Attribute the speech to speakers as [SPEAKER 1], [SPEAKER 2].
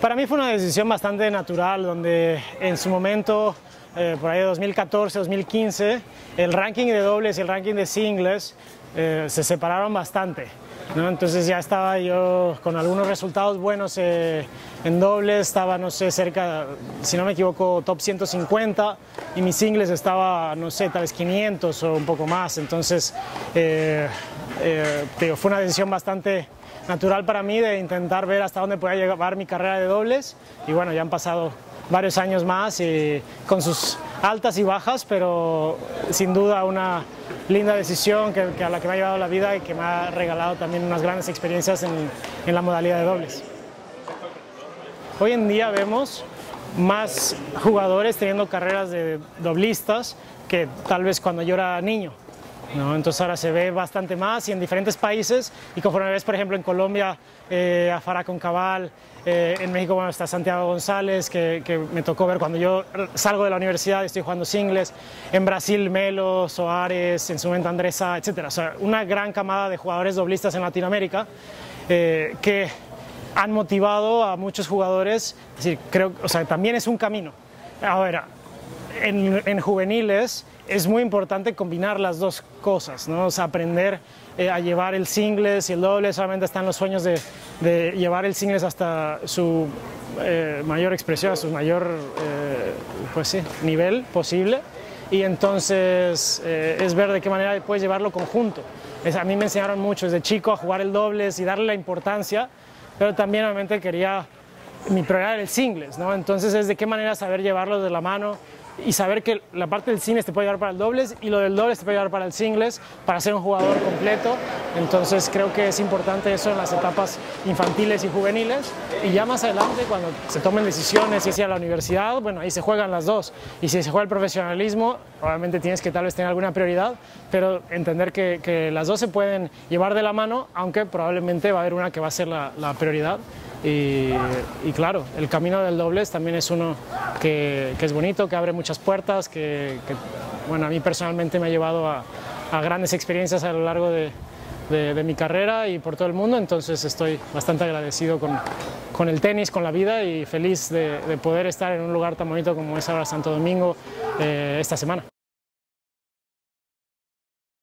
[SPEAKER 1] Para mí fue una decisión bastante natural, donde en su momento, eh, por ahí de 2014, 2015, el ranking de dobles y el ranking de singles eh, se separaron bastante. Entonces ya estaba yo con algunos resultados buenos eh, en dobles, estaba, no sé, cerca, si no me equivoco, top 150 y mis singles estaba, no sé, tal vez 500 o un poco más. Entonces fue una decisión bastante natural para mí de intentar ver hasta dónde podía llevar mi carrera de dobles y bueno, ya han pasado varios años más y con sus altas y bajas, pero sin duda una linda decisión que, a la que me ha llevado la vida y que me ha regalado también unas grandes experiencias en, en la modalidad de dobles. Hoy en día vemos más jugadores teniendo carreras de doblistas que tal vez cuando yo era niño. Entonces ahora se ve bastante más y en diferentes países y conforme ves por ejemplo en Colombia eh, a Farah eh, en México bueno, está Santiago González que, que, me tocó ver cuando yo salgo de la universidad y estoy jugando singles, en Brasil Melo, Soares, en su momento Andresa, etc. O sea, una gran camada de jugadores doblistas en Latinoamérica eh, que han motivado a muchos jugadores, es decir, creo, o sea, también es un camino. Ahora, en, en juveniles es muy importante combinar las dos cosas, ¿no? O sea, aprender eh, a llevar el singles y el doble, solamente están los sueños de, de llevar el singles hasta su eh, mayor expresión, a su mayor eh, pues sí, nivel posible. Y entonces es ver de qué manera puedes llevarlo conjunto. Es, a mí me enseñaron mucho desde chico a jugar el dobles y darle la importancia, pero también obviamente quería, mi prioridad era el singles, ¿no? Entonces es de qué manera saber llevarlo de la mano, y saber que la parte del singles te puede llevar para el dobles y lo del dobles te puede llevar para el singles para ser un jugador completo. Entonces creo que es importante eso en las etapas infantiles y juveniles y ya más adelante cuando se tomen decisiones y hacia la universidad, bueno, ahí se juegan las dos. Y si se juega el profesionalismo, obviamente tienes que tal vez tener alguna prioridad, pero entender que, que las dos se pueden llevar de la mano, aunque probablemente va a haber una que va a ser la, la prioridad. Y, claro, el camino del dobles también es uno que, es bonito, que abre muchas puertas, que, bueno, a mí personalmente me ha llevado a, grandes experiencias a lo largo de, mi carrera y por todo el mundo, entonces estoy bastante agradecido con, con el tenis, con la vida y feliz de, de, poder estar en un lugar tan bonito como es ahora Santo Domingo eh, esta semana.